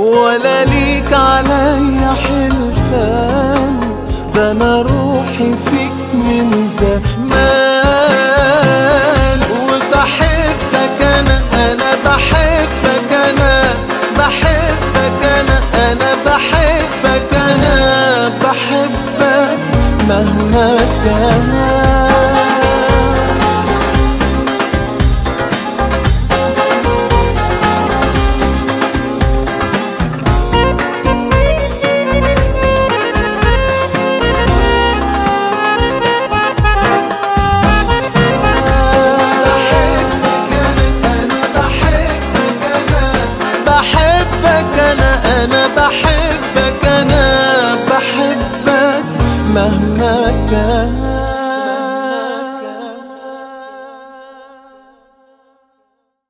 ولا ليك عليا حلفان ده أنا روحي فيك من زمان. وبحبك أنا أنا بحبك أنا بحبك أنا أنا بحبك أنا بحبك مهما كان. مهما كان